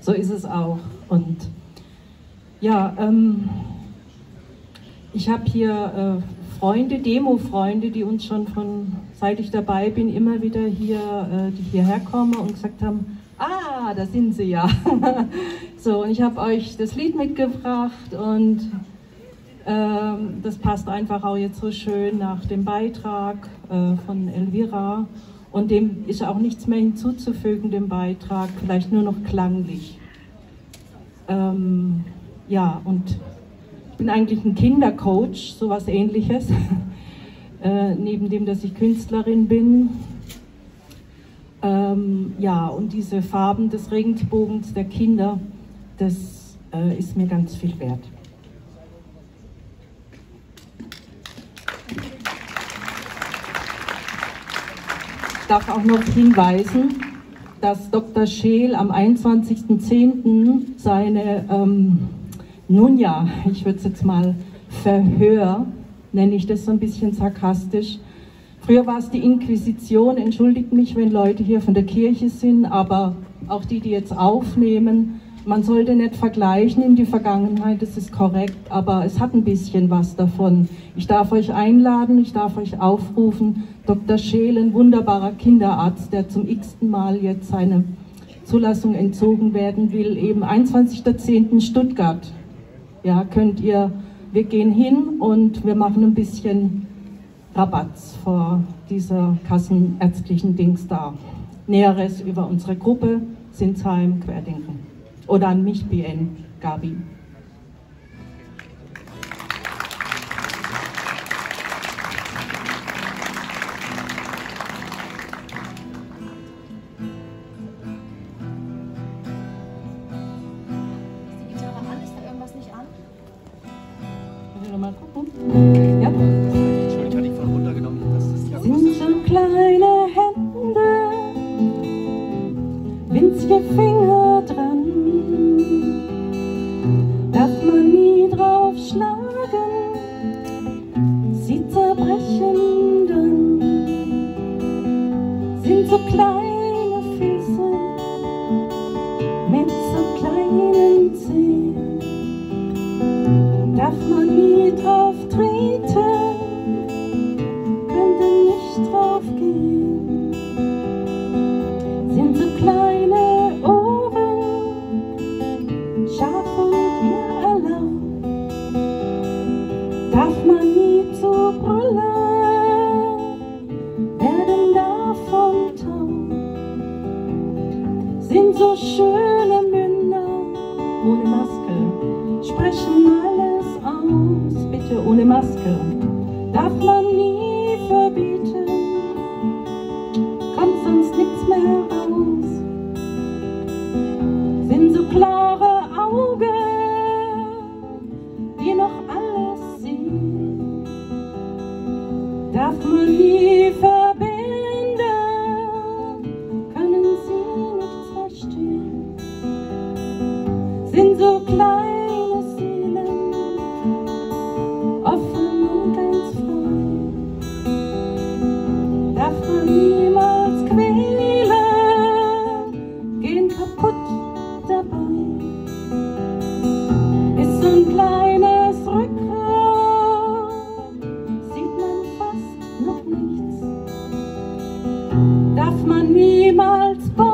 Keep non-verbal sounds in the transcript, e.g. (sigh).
so ist es auch. Und ja, ähm, ich habe hier äh, Freunde, Demo-Freunde, die uns schon von, seit ich dabei bin, immer wieder hier, äh, die hierher kommen und gesagt haben, ah, da sind sie ja. (laughs) so, und ich habe euch das Lied mitgebracht und ähm, das passt einfach auch jetzt so schön nach dem Beitrag äh, von Elvira. Und dem ist auch nichts mehr hinzuzufügen, dem Beitrag, vielleicht nur noch klanglich. Ähm, ja, und ich bin eigentlich ein Kindercoach, sowas ähnliches, (laughs) äh, neben dem, dass ich Künstlerin bin. Ähm, ja, und diese Farben des Regenbogens der Kinder, das äh, ist mir ganz viel wert. Darf auch noch hinweisen, dass Dr. Scheel am 21.10. seine, ähm, nun ja, ich würde es jetzt mal Verhör, nenne ich das so ein bisschen sarkastisch. Früher war es die Inquisition, entschuldigt mich, wenn Leute hier von der Kirche sind, aber auch die, die jetzt aufnehmen, man sollte nicht vergleichen in die Vergangenheit, das ist korrekt, aber es hat ein bisschen was davon. Ich darf euch einladen, ich darf euch aufrufen, Dr. Scheel, ein wunderbarer Kinderarzt, der zum x-ten Mal jetzt seine Zulassung entzogen werden will, eben 21.10. Stuttgart. Ja, könnt ihr, wir gehen hin und wir machen ein bisschen Rabatz vor dieser kassenärztlichen Dings da. Näheres über unsere Gruppe, Sinsheim, Querdenken oder an mich BN, Gabi. Ja. Entschuldigung, hatte ich von runtergenommen. Das ist ja Sind so kleine Hände, winzige Finger dran. Drauf schlagen, sie zerbrechen dann. Sind so kleine Füße mit so kleinen Zehen. Darf man nie drauf ohne Maske darf man nie verbieten. Kommt sonst nichts mehr raus. Sind so klare Augen, die noch alles sehen. Darf man nie verbieten. Affen niemals quälen, gehen kaputt dabei. Ist so ein kleines Rückgrat, sieht man fast noch nichts. Darf man niemals bauen.